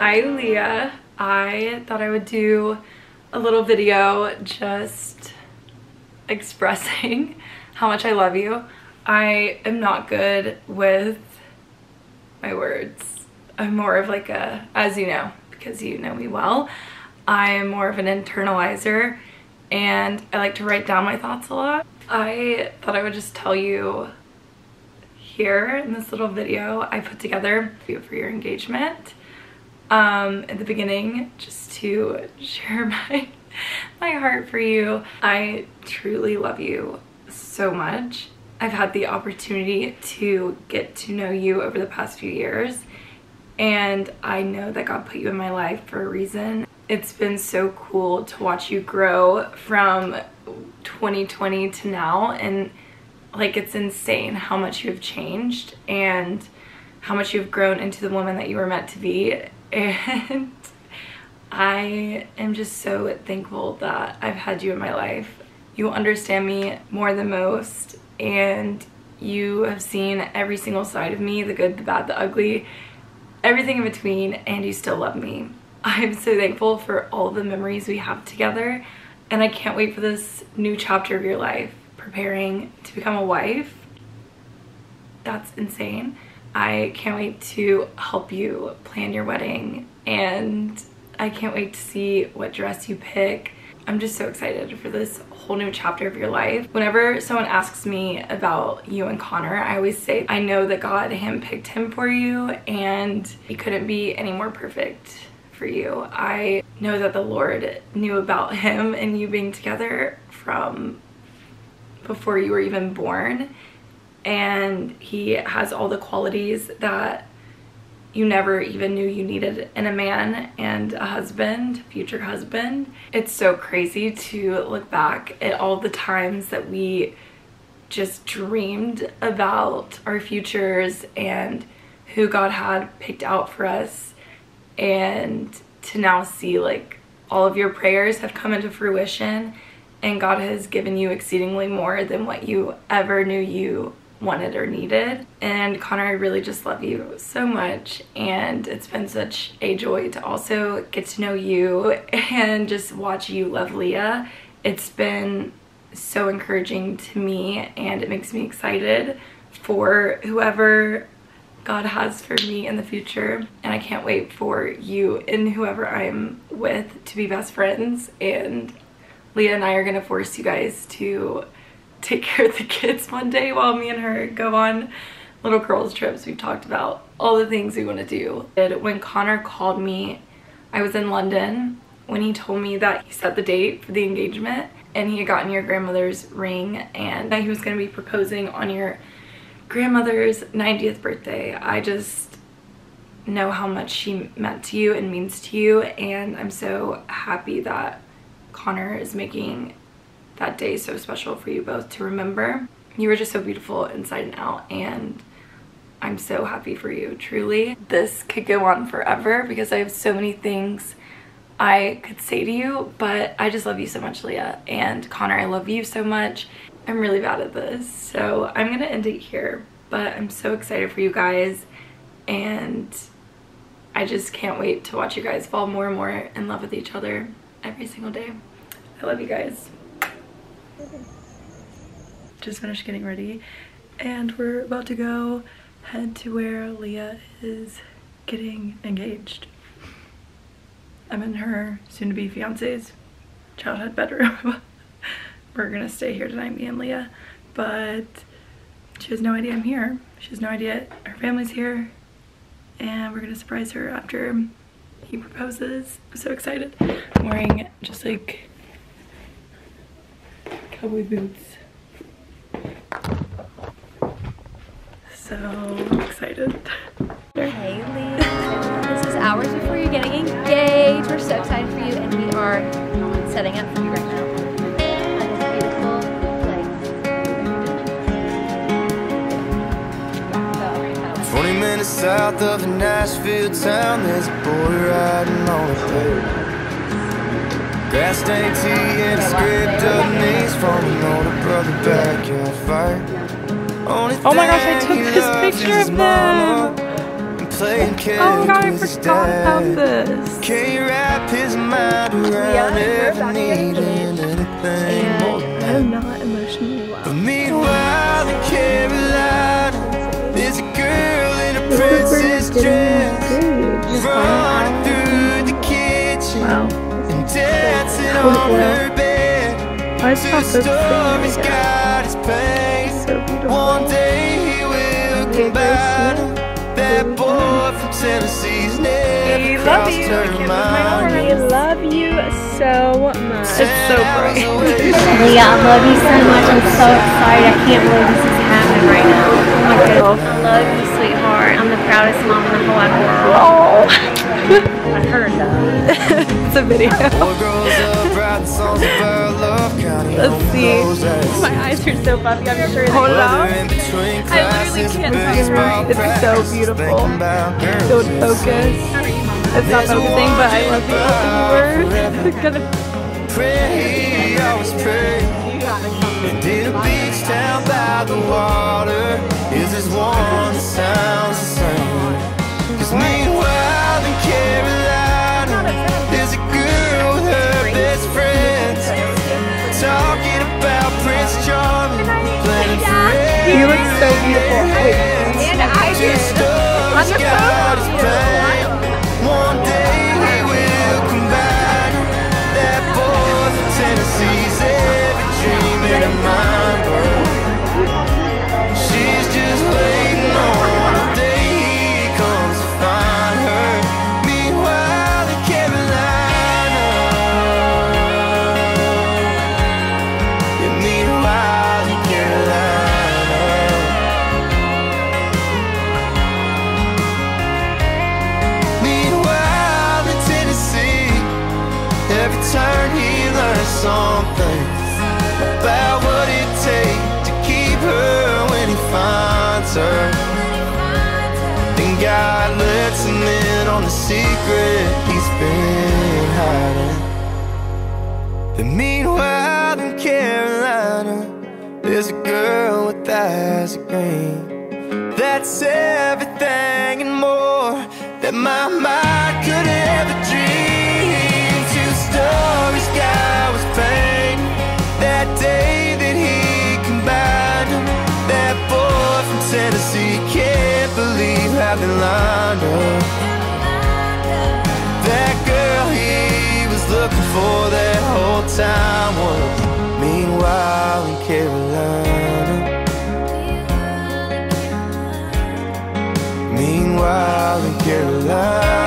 Hi Leah. I thought I would do a little video just expressing how much I love you. I am not good with my words. I'm more of like a, as you know, because you know me well, I am more of an internalizer and I like to write down my thoughts a lot. I thought I would just tell you here in this little video I put together for your engagement um, at the beginning just to share my my heart for you. I truly love you so much. I've had the opportunity to get to know you over the past few years and I know that God put you in my life for a reason. It's been so cool to watch you grow from 2020 to now and like it's insane how much you've changed and how much you've grown into the woman that you were meant to be and I am just so thankful that I've had you in my life. You understand me more than most and you have seen every single side of me, the good, the bad, the ugly, everything in between, and you still love me. I'm so thankful for all the memories we have together and I can't wait for this new chapter of your life, preparing to become a wife. That's insane. I can't wait to help you plan your wedding and I can't wait to see what dress you pick. I'm just so excited for this whole new chapter of your life. Whenever someone asks me about you and Connor, I always say I know that God handpicked him for you and he couldn't be any more perfect for you. I know that the Lord knew about him and you being together from before you were even born and he has all the qualities that you never even knew you needed in a man and a husband, future husband. It's so crazy to look back at all the times that we just dreamed about our futures and who God had picked out for us and to now see like all of your prayers have come into fruition and God has given you exceedingly more than what you ever knew you wanted or needed. And Connor, I really just love you so much and it's been such a joy to also get to know you and just watch you love Leah. It's been so encouraging to me and it makes me excited for whoever God has for me in the future and I can't wait for you and whoever I'm with to be best friends and Leah and I are gonna force you guys to take care of the kids one day while me and her go on little girls trips. We've talked about all the things we want to do. And when Connor called me, I was in London when he told me that he set the date for the engagement and he had gotten your grandmother's ring and that he was going to be proposing on your grandmother's 90th birthday. I just know how much she meant to you and means to you and I'm so happy that Connor is making that day so special for you both to remember. You were just so beautiful inside and out and I'm so happy for you, truly. This could go on forever because I have so many things I could say to you, but I just love you so much, Leah. And Connor, I love you so much. I'm really bad at this, so I'm gonna end it here, but I'm so excited for you guys and I just can't wait to watch you guys fall more and more in love with each other every single day. I love you guys. Just finished getting ready and we're about to go head to where Leah is getting engaged. I'm in her soon-to-be fiance's childhood bedroom. we're gonna stay here tonight, me and Leah, but she has no idea I'm here. She has no idea her family's here and we're gonna surprise her after he proposes. I'm so excited. I'm wearing just like cowboy boots. So excited. Hey Lee, this is hours before you're getting engaged. We're so excited for you and we are setting up for you right now. Twenty minutes south of a Nashville town, there's a boy riding on a pole. Grass stained tee and a scraped up knees from an older brother backyard fight. Oh my gosh, I took this picture of them! playing catch Oh god, I with his forgot about dad. this. Can't wrap his mind around we're back in needing anything more And than I'm not emotionally But well. meanwhile in Carolina, there's a girl in a This is where princess dress, running through the kitchen Wow. and dancing on her bed. I Two this stories thing. got his pain. So beautiful. One day he will come back. That boy from Tennessee's never love you. her I can't move my mind. I love you so much. It's so bright. Leah, I love you so much. I'm so excited. I can't believe this is happening right now. Oh my god. I love you, sweetheart. I'm the proudest mom in the whole wide world. Oh, I heard that. Uh, it's a video. Boy grows up writing songs about love, counting Let's see. My eyes are so puffy. I'm sure Hold Whether up. in between I literally can't talk baseball right. It's so beautiful. thinking Don't focus. It's not focusing, but I love you. We're gonna Pray, he always pray. And in a beach town by the water is this one that You look so beautiful. Wait. And I Two stories got his something about what it takes to keep her when he finds her. And God lets him in on the secret he's been hiding. And meanwhile in Carolina, there's a girl with eyes of green. That's everything and more that my mind day that he combined them. That boy from Tennessee can't believe how they lined up. That girl he was looking for that whole time was meanwhile in Carolina. Meanwhile in Carolina